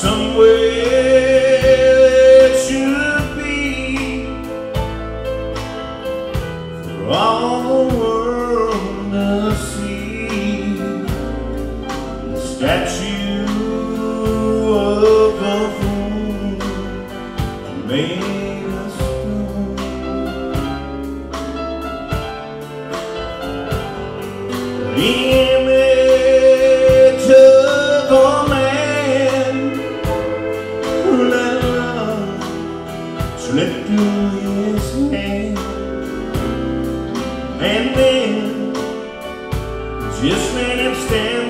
somewhere it should be for all the world to see statue of made. and then just let it stand.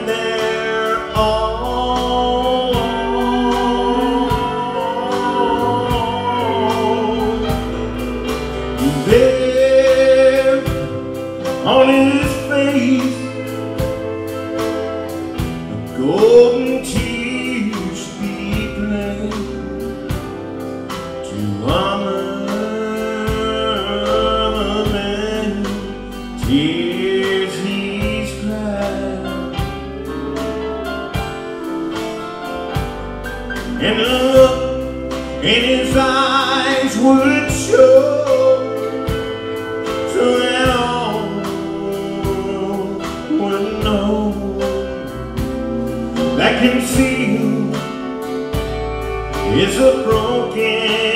and look in his eyes would show so that all would know that concealed is a broken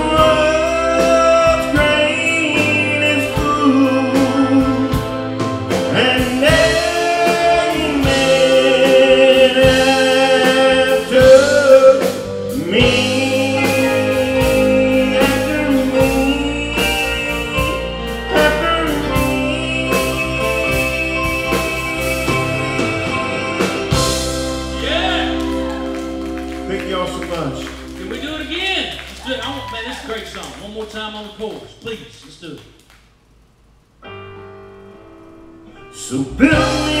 me after me after me. Yeah. Thank y'all so much. Can we do it again? Let's do that's a great song. One more time on the chorus, please. Let's do it. So build me.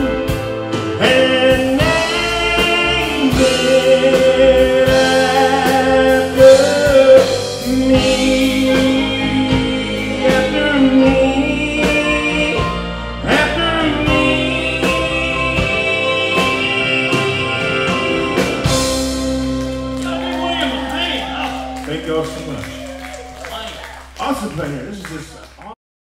y'all so much. Awesome pleasure. This is just